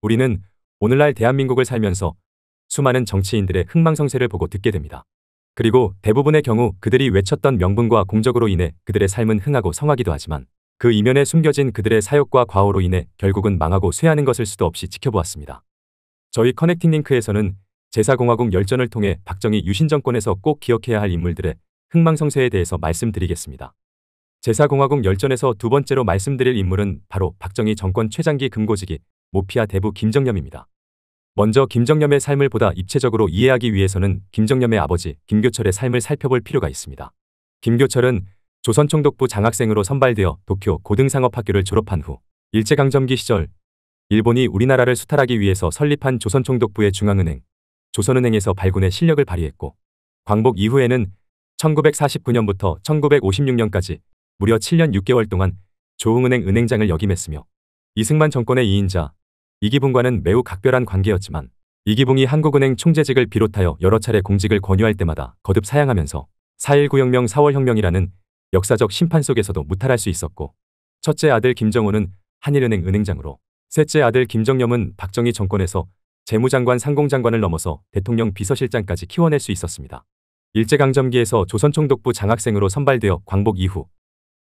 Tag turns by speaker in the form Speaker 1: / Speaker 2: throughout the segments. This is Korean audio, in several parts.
Speaker 1: 우리는 오늘날 대한민국을 살면서 수많은 정치인들의 흥망성쇠를 보고 듣게 됩니다. 그리고 대부분의 경우 그들이 외쳤던 명분과 공적으로 인해 그들의 삶은 흥하고 성하기도 하지만 그 이면에 숨겨진 그들의 사욕과 과오로 인해 결국은 망하고 쇠하는 것을 수도 없이 지켜보았습니다. 저희 커넥팅 링크에서는 제사공화국 열전을 통해 박정희 유신 정권에서 꼭 기억해야 할 인물들의 흥망성쇠에 대해서 말씀드리겠습니다. 제사공화국 열전에서 두 번째로 말씀드릴 인물은 바로 박정희 정권 최장기 금고지기 모피아 대부 김정념입니다. 먼저 김정념의 삶을 보다 입체적으로 이해하기 위해서는 김정념의 아버지 김교철의 삶을 살펴볼 필요가 있습니다. 김교철은 조선총독부 장학생으로 선발되어 도쿄 고등상업학교를 졸업한 후 일제강점기 시절 일본이 우리나라를 수탈하기 위해서 설립한 조선총독부의 중앙은행, 조선은행에서 발군의 실력을 발휘했고 광복 이후에는 1949년부터 1956년까지 무려 7년 6개월 동안 조흥은행 은행장을 역임했으며 이승만 정권의 2인자 이기붕과는 매우 각별한 관계였지만 이기붕이 한국은행 총재직을 비롯하여 여러 차례 공직을 권유할 때마다 거듭 사양하면서 4.19 혁명 4월 혁명이라는 역사적 심판 속에서도 무탈할 수 있었고 첫째 아들 김정호는 한일은행 은행장으로 셋째 아들 김정념은 박정희 정권에서 재무장관 상공장관을 넘어서 대통령 비서실장까지 키워낼 수 있었습니다. 일제강점기에서 조선총독부 장학생으로 선발되어 광복 이후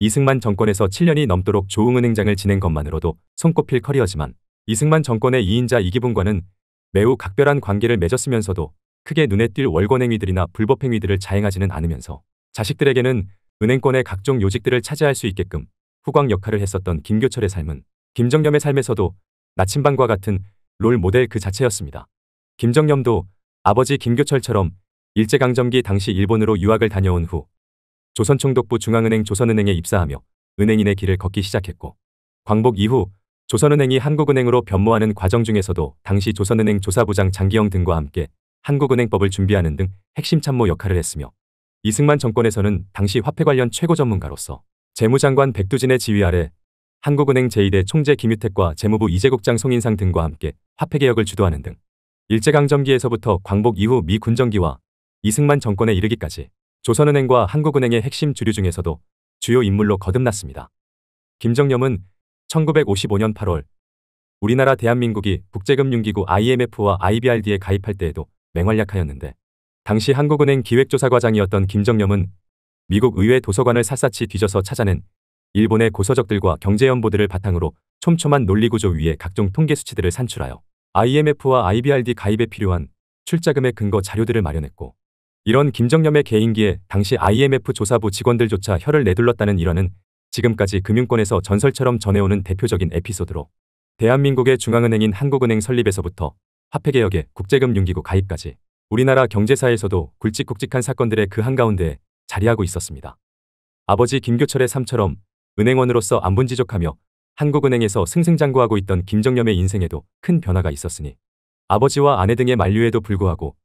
Speaker 1: 이승만 정권에서 7년이 넘도록 조흥은행장을 지낸 것만으로도 손꼽힐 커리어지만 이승만 정권의 2인자 이기붕과는 매우 각별한 관계를 맺었으면서도 크게 눈에 띌 월권행위들이나 불법행위들을 자행하지는 않으면서 자식들에게는 은행권의 각종 요직들을 차지할 수 있게끔 후광 역할을 했었던 김교철의 삶은 김정념의 삶에서도 나침반과 같은 롤 모델 그 자체였습니다. 김정념도 아버지 김교철처럼 일제강점기 당시 일본으로 유학을 다녀온 후 조선총독부 중앙은행 조선은행에 입사하며 은행인의 길을 걷기 시작했고 광복 이후 조선은행이 한국은행으로 변모하는 과정 중에서도 당시 조선은행 조사부장 장기영 등과 함께 한국은행법을 준비하는 등 핵심 참모 역할을 했으며 이승만 정권에서는 당시 화폐 관련 최고 전문가로서 재무장관 백두진의 지휘 아래 한국은행 제2대 총재 김유택과 재무부 이재국장 송인상 등과 함께 화폐개혁을 주도하는 등 일제강점기에서부터 광복 이후 미 군정기와 이승만 정권에 이르기까지 조선은행과 한국은행의 핵심 주류 중에서도 주요 인물로 거듭났습니다. 김정념은 1955년 8월. 우리나라 대한민국이 국제금융기구 IMF와 IBRD에 가입할 때에도 맹활약하였는데 당시 한국은행 기획조사과장이었던 김정념은 미국 의회 도서관을 샅샅이 뒤져서 찾아낸 일본의 고서적들과 경제연보들을 바탕으로 촘촘한 논리구조 위에 각종 통계 수치들을 산출하여 IMF와 IBRD 가입에 필요한 출자금의 근거 자료들을 마련했고 이런 김정념의 개인기에 당시 IMF 조사부 직원들조차 혀를 내둘렀다는 일화는 지금까지 금융권에서 전설처럼 전해오는 대표적인 에피소드로 대한민국의 중앙은행인 한국은행 설립에서부터 화폐개혁의 국제금융기구 가입까지 우리나라 경제사에서도 굵직굵직한 사건들의 그 한가운데에 자리하고 있었습니다. 아버지 김교철의 삶처럼 은행원으로서 안분지족하며 한국은행에서 승승장구하고 있던 김정념의 인생에도 큰 변화가 있었으니 아버지와 아내 등의 만류에도 불구하고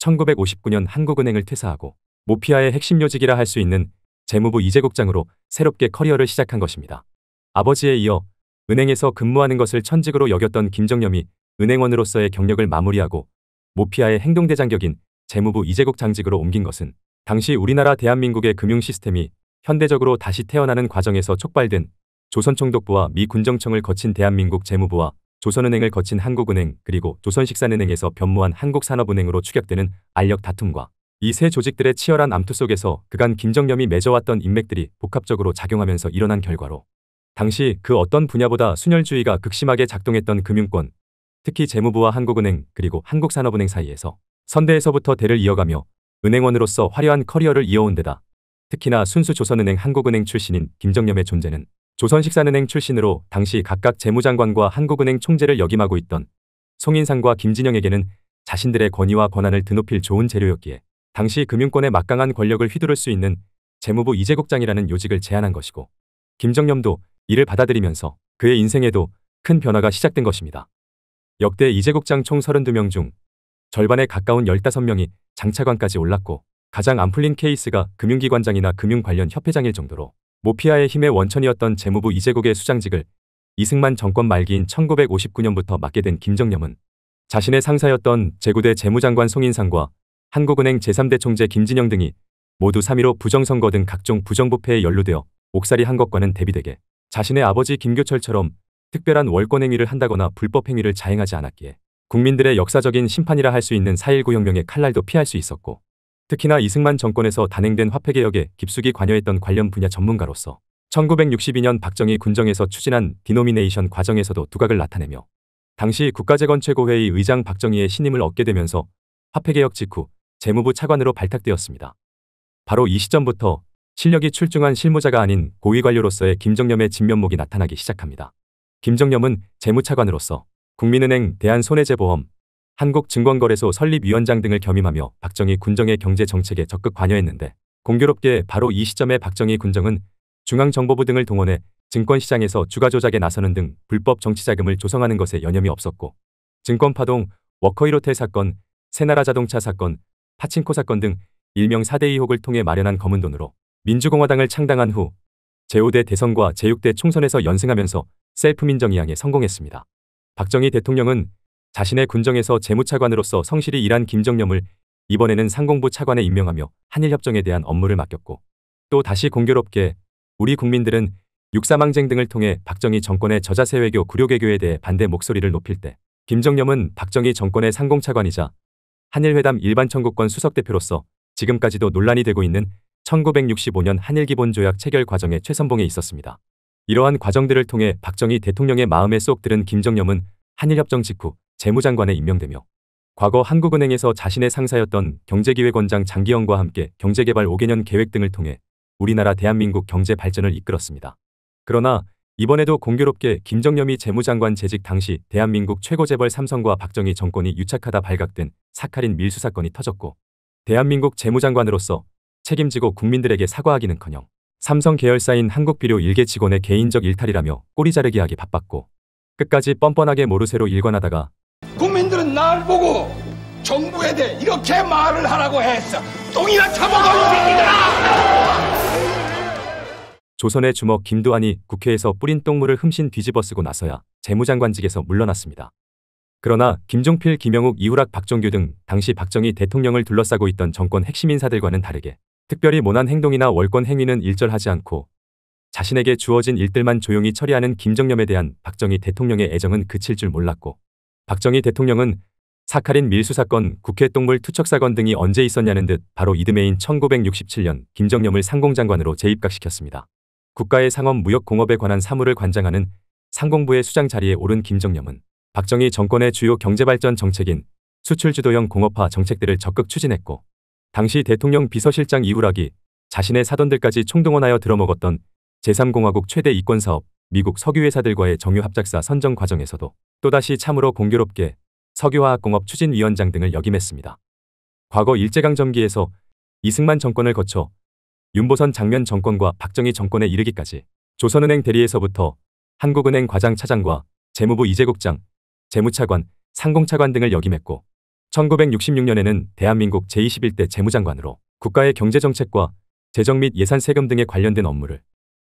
Speaker 1: 1959년 한국은행을 퇴사하고 모피아의 핵심 요직이라 할 수 있는 재무부 이재국장으로 새롭게 커리어를 시작한 것입니다. 아버지에 이어 은행에서 근무하는 것을 천직으로 여겼던 김정념이 은행원으로서의 경력을 마무리하고 모피아의 행동대장격인 재무부 이재국 장직으로 옮긴 것은 당시 우리나라 대한민국의 금융 시스템이 현대적으로 다시 태어나는 과정에서 촉발된 조선총독부와 미 군정청을 거친 대한민국 재무부와 조선은행을 거친 한국은행 그리고 조선식산은행에서 변모한 한국산업은행으로 추격되는 알력 다툼과 이 세 조직들의 치열한 암투 속에서 그간 김정념이 맺어왔던 인맥들이 복합적으로 작용하면서 일어난 결과로 당시 그 어떤 분야보다 순혈주의가 극심하게 작동했던 금융권, 특히 재무부와 한국은행 그리고 한국산업은행 사이에서 선대에서부터 대를 이어가며 은행원으로서 화려한 커리어를 이어온 데다 특히나 순수 조선은행 한국은행 출신인 김정념의 존재는 조선식산은행 출신으로 당시 각각 재무장관과 한국은행 총재를 역임하고 있던 송인상과 김진영에게는 자신들의 권위와 권한을 드높일 좋은 재료였기에 당시 금융권의 막강한 권력을 휘두를 수 있는 재무부 이재국장이라는 요직을 제안한 것이고 김정념도 이를 받아들이면서 그의 인생에도 큰 변화가 시작된 것입니다. 역대 이재국장 총 32명 중 절반에 가까운 15명이 장차관까지 올랐고 가장 안 풀린 케이스가 금융기관장이나 금융 관련 협회장일 정도로 모피아의 힘의 원천이었던 재무부 이재국의 수장직을 이승만 정권 말기인 1959년부터 맡게 된 김정념은 자신의 상사였던 제구대 재무장관 송인상과 한국은행 제3대 총재 김진영 등이 모두 3.15 부정선거 등 각종 부정부패에 연루되어 옥살이 한 것과는 대비되게 자신의 아버지 김교철처럼 특별한 월권 행위를 한다거나 불법 행위를 자행하지 않았기에 국민들의 역사적인 심판이라 할 수 있는 4.19 혁명의 칼날도 피할 수 있었고 특히나 이승만 정권에서 단행된 화폐개혁에 깊숙이 관여했던 관련 분야 전문가로서 1962년 박정희 군정에서 추진한 디노미네이션 과정에서도 두각을 나타내며 당시 국가재건 최고회의 의장 박정희의 신임을 얻게 되면서 화폐개혁 직후 재무부 차관으로 발탁되었습니다. 바로 이 시점부터 실력이 출중한 실무자가 아닌 고위관료로서의 김정념의 진면목이 나타나기 시작합니다. 김정념은 재무차관으로서 국민은행, 대한손해제보험, 한국증권거래소 설립위원장 등을 겸임하며 박정희 군정의 경제정책에 적극 관여했는데 공교롭게 바로 이 시점에 박정희 군정은 중앙정보부 등을 동원해 증권시장에서 주가 조작에 나서는 등 불법 정치자금을 조성하는 것에 여념이 없었고 증권파동, 워커힐호텔 사건, 새나라 자동차 사건, 파친코 사건 등 일명 4대 의혹을 통해 마련한 검은 돈으로 민주공화당을 창당한 후 제5대 대선과 제6대 총선에서 연승하면서 셀프 민정이양에 성공했습니다. 박정희 대통령은 자신의 군정에서 재무차관으로서 성실히 일한 김정렴을 이번에는 상공부 차관에 임명하며 한일협정에 대한 업무를 맡겼고 또 다시 공교롭게 우리 국민들은 육삼항쟁 등을 통해 박정희 정권의 저자세 외교 굴욕외교에 대해 반대 목소리를 높일 때 김정념은 박정희 정권의 상공차관이자 한일회담 일반청구권 수석대표로서 지금까지도 논란이 되고 있는 1965년 한일기본조약 체결 과정에 최선봉에 있었습니다. 이러한 과정들을 통해 박정희 대통령의 마음에 쏙 들은 김정념은 한일협정 직후 재무장관에 임명되며 과거 한국은행에서 자신의 상사였던 경제기획원장 장기영과 함께 경제개발 5개년 계획 등을 통해 우리나라 대한민국 경제 발전을 이끌었습니다. 그러나 이번에도 공교롭게 김정념이 재무장관 재직 당시 대한민국 최고재벌 삼성과 박정희 정권이 유착하다 발각된 사카린 밀수 사건이 터졌고 대한민국 재무장관으로서 책임지고 국민들에게 사과하기는커녕 삼성 계열사인 한국비료 일개 직원의 개인적 일탈이라며 꼬리 자르기 하기 바빴고 끝까지 뻔뻔하게 모르쇠로 일관하다가
Speaker 2: 국민들은 날 보고 정부에 대해 이렇게 말을 하라고 했어. 똥이나 처먹어 이 새끼들아!
Speaker 1: 조선의 주먹 김두한이 국회에서 뿌린 똥물을 흠신 뒤집어 쓰고 나서야 재무장관직에서 물러났습니다. 그러나 김종필, 김영욱, 이후락, 박종규 등 당시 박정희 대통령을 둘러싸고 있던 정권 핵심 인사들과는 다르게 특별히 모난 행동이나 월권 행위는 일절하지 않고 자신에게 주어진 일들만 조용히 처리하는 김정념에 대한 박정희 대통령의 애정은 그칠 줄 몰랐고 박정희 대통령은 사카린 밀수 사건, 국회 똥물 투척 사건 등이 언제 있었냐는 듯 바로 이듬해인 1967년 김정념을 상공장관으로 재입각시켰습니다. 국가의 상업 무역공업에 관한 사무를 관장하는 상공부의 수장 자리에 오른 김정념은 박정희 정권의 주요 경제발전 정책인 수출주도형 공업화 정책들을 적극 추진했고 당시 대통령 비서실장 이후락이 자신의 사돈들까지 총동원하여 들어먹었던 제3공화국 최대 이권사업 미국 석유회사들과의 정유합작사 선정 과정에서도 또다시 참으로 공교롭게 석유화학공업 추진위원장 등을 역임했습니다. 과거 일제강점기에서 이승만 정권을 거쳐 윤보선 장면 정권과 박정희 정권에 이르기까지 조선은행 대리에서부터 한국은행 과장 차장과 재무부 이재국장, 재무차관, 상공차관 등을 역임했고 1966년에는 대한민국 제21대 재무장관으로 국가의 경제정책과 재정 및 예산 세금 등에 관련된 업무를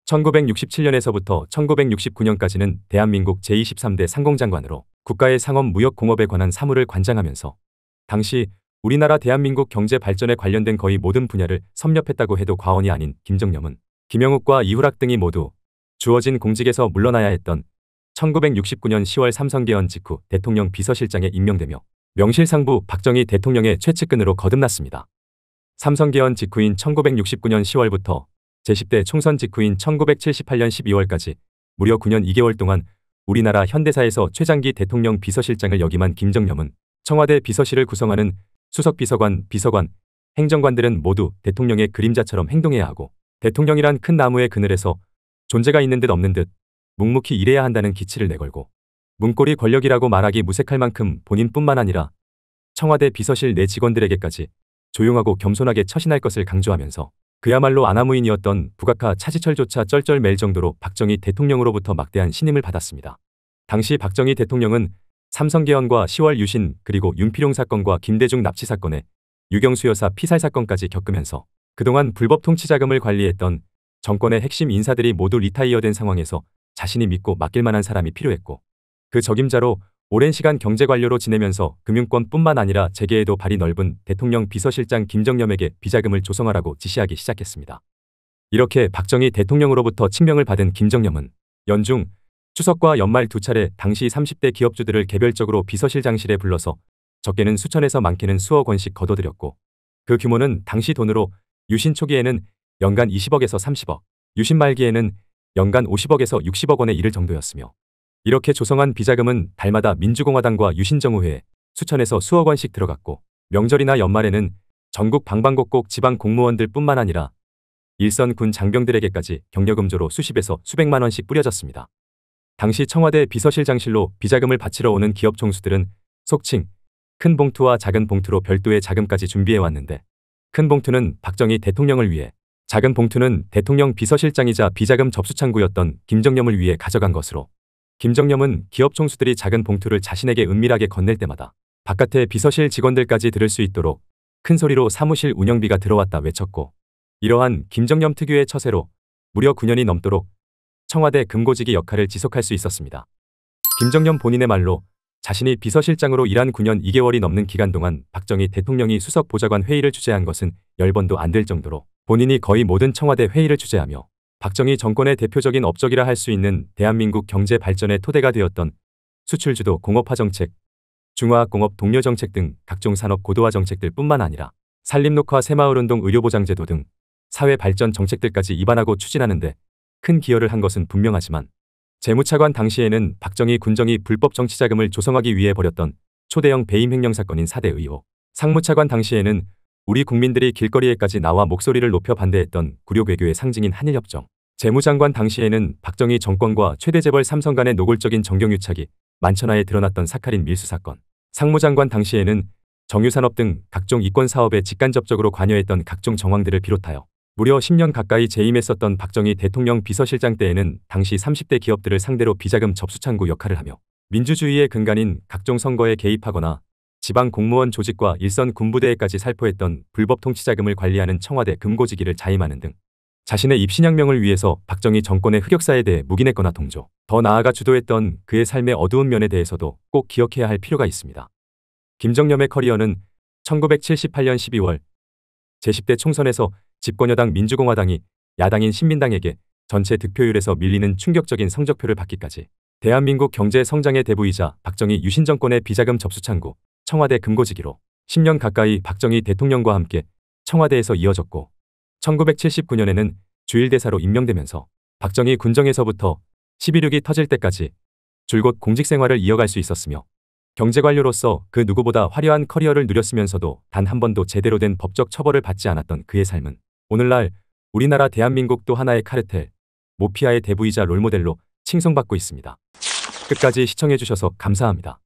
Speaker 1: 1967년에서부터 1969년까지는 대한민국 제23대 상공장관으로 국가의 상업 무역 공업에 관한 사무를 관장하면서 당시 우리나라 대한민국 경제 발전에 관련된 거의 모든 분야를 섭렵했다고 해도 과언이 아닌 김정념은 김영욱과 이후락 등이 모두 주어진 공직에서 물러나야 했던 1969년 10월 삼성 개헌 직후 대통령 비서실장에 임명되며 명실상부 박정희 대통령의 최측근으로 거듭났습니다. 삼성 개헌 직후인 1969년 10월부터 제10대 총선 직후인 1978년 12월까지 무려 9년 2개월 동안 우리나라 현대사에서 최장기 대통령 비서실장을 역임한 김정념은 청와대 비서실을 구성하는 수석비서관, 비서관, 행정관들은 모두 대통령의 그림자처럼 행동해야 하고 대통령이란 큰 나무의 그늘에서 존재가 있는 듯 없는 듯 묵묵히 일해야 한다는 기치를 내걸고 문고리 권력이라고 말하기 무색할 만큼 본인뿐만 아니라 청와대 비서실 내 직원들에게까지 조용하고 겸손하게 처신할 것을 강조하면서 그야말로 아나무인이었던 북악하 차지철조차 쩔쩔 맬 정도로 박정희 대통령으로부터 막대한 신임을 받았습니다. 당시 박정희 대통령은 삼성개헌과 10월 유신 그리고 윤필용 사건과 김대중 납치 사건에 유경수 여사 피살 사건까지 겪으면서 그동안 불법 통치 자금을 관리했던 정권의 핵심 인사들이 모두 리타이어된 상황에서 자신이 믿고 맡길 만한 사람이 필요했고 그 적임자로 오랜 시간 경제관료로 지내면서 금융권뿐만 아니라 재계에도 발이 넓은 대통령 비서실장 김정념에게 비자금을 조성하라고 지시하기 시작했습니다. 이렇게 박정희 대통령으로부터 친명을 받은 김정념은 연중 추석과 연말 두 차례 당시 30대 기업주들을 개별적으로 비서실장실에 불러서 적게는 수천에서 많게는 수억 원씩 거둬들였고 그 규모는 당시 돈으로 유신 초기에는 연간 20억에서 30억, 유신 말기에는 연간 50억에서 60억 원에 이를 정도였으며 이렇게 조성한 비자금은 달마다 민주공화당과 유신정우회에 수천에서 수억 원씩 들어갔고 명절이나 연말에는 전국 방방곡곡 지방 공무원들 뿐만 아니라 일선 군 장병들에게까지 격려금조로 수십에서 수백만 원씩 뿌려졌습니다. 당시 청와대 비서실장실로 비자금을 바치러 오는 기업 총수들은 속칭 큰 봉투와 작은 봉투로 별도의 자금까지 준비해 왔는데 큰 봉투는 박정희 대통령을 위해 작은 봉투는 대통령 비서실장이자 비자금 접수 창구였던 김정념을 위해 가져간 것으로 김정념은 기업 총수들이 작은 봉투를 자신에게 은밀하게 건넬 때마다 바깥의 비서실 직원들까지 들을 수 있도록 큰 소리로 사무실 운영비가 들어왔다 외쳤고 이러한 김정념 특유의 처세로 무려 9년이 넘도록 청와대 금고지기 역할을 지속할 수 있었습니다. 김정념 본인의 말로 자신이 비서실장으로 일한 9년 2개월이 넘는 기간 동안 박정희 대통령이 수석 보좌관 회의를 주재한 것은 10번도 안 될 정도로 본인이 거의 모든 청와대 회의를 주재하며 박정희 정권의 대표적인 업적이라 할 수 있는 대한민국 경제 발전의 토대가 되었던 수출주도 공업화 정책, 중화공업 동료 정책 등 각종 산업 고도화 정책들 뿐만 아니라 산림녹화 새마을운동 의료보장제도 등 사회 발전 정책들까지 입안하고 추진하는데 큰 기여를 한 것은 분명하지만 재무차관 당시에는 박정희 군정이 불법 정치자금을 조성하기 위해 벌였던 초대형 배임 횡령 사건인 4대 의혹, 상무차관 당시에는 우리 국민들이 길거리에까지 나와 목소리를 높여 반대했던 굴욕 외교의 상징인 한일협정, 재무장관 당시에는 박정희 정권과 최대재벌 삼성 간의 노골적인 정경유착이 만천하에 드러났던 사카린 밀수 사건, 상무장관 당시에는 정유산업 등 각종 이권 사업에 직간접적으로 관여했던 각종 정황들을 비롯하여 무려 10년 가까이 재임했었던 박정희 대통령 비서실장 때에는 당시 30대 기업들을 상대로 비자금 접수 창구 역할을 하며 민주주의의 근간인 각종 선거에 개입하거나 지방 공무원 조직과 일선 군부대에까지 살포했던 불법 통치자금을 관리하는 청와대 금고지기를 자임하는 등 자신의 입신양명을 위해서 박정희 정권의 흑역사에 대해 묵인했거나 동조, 더 나아가 주도했던 그의 삶의 어두운 면에 대해서도 꼭 기억해야 할 필요가 있습니다. 김정념의 커리어는 1978년 12월 제10대 총선에서 집권여당 민주공화당이 야당인 신민당에게 전체 득표율에서 밀리는 충격적인 성적표를 받기까지 대한민국 경제 성장의 대부이자 박정희 유신 정권의 비자금 접수 창구 청와대 금고지기로 10년 가까이 박정희 대통령과 함께 청와대에서 이어졌고 1979년에는 주일대사로 임명되면서 박정희 군정에서부터 11.6이 터질 때까지 줄곧 공직 생활을 이어갈 수 있었으며 경제관료로서 그 누구보다 화려한 커리어를 누렸으면서도 단 한 번도 제대로 된 법적 처벌을 받지 않았던 그의 삶은 오늘날 우리나라 대한민국 또 하나의 카르텔, 모피아의 대부이자 롤모델로 칭송받고 있습니다. 끝까지 시청해주셔서 감사합니다.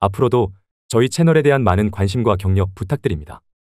Speaker 1: 앞으로도 저희 채널에 대한 많은 관심과 격려 부탁드립니다.